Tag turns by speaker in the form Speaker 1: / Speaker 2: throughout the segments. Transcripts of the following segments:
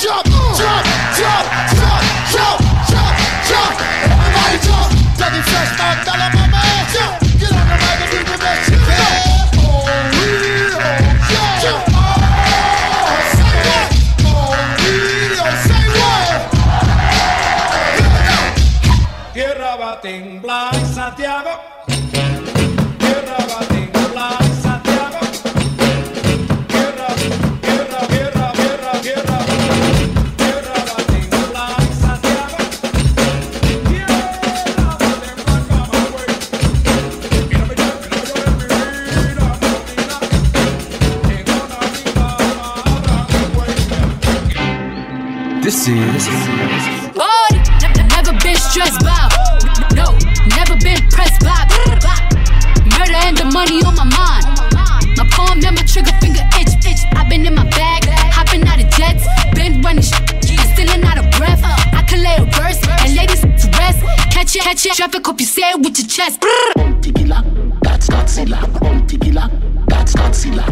Speaker 1: jump, jump, jump, jump, jump, jump, jump. Everybody jump. Dougie Fresh, my fella, my man. Jump. Get on the mic and do the best you can. Tierra
Speaker 2: Batín, Blanc, Santiago.
Speaker 1: This is
Speaker 3: Body, never been stressed by. No, never been pressed by. Murder and the money on my mind. My palm and my trigger finger itch, itch. I've been in my bag, hopping out of jets, been running sh- and still out of breath. I can lay a verse and ladies to rest. Catch it, catch it, traffic, hope you say it with your chest.
Speaker 4: Bounty killer, that's Godzilla. Bounty killer, that's Godzilla.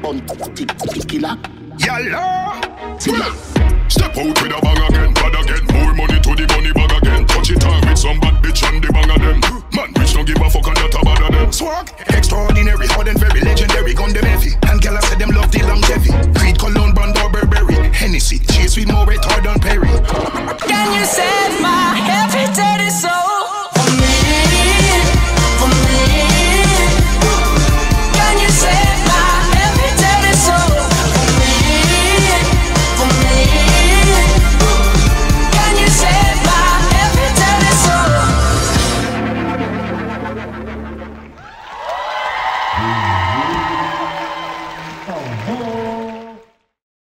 Speaker 4: Bounty killer,
Speaker 5: Yalla. Step out
Speaker 2: with a bag again, bad again. More money to the money bag again. Touch it time with some bad bitch and the bang of them.
Speaker 5: Man, bitch don't give a fuck and that
Speaker 2: about
Speaker 5: them. Swag, extraordinary, hard and very legendary. Gun them heavy, and gyal said them love the longevity. Creed, Cologne, or Burberry, Hennessy. Chase with more retard than Perry.
Speaker 6: Can you say?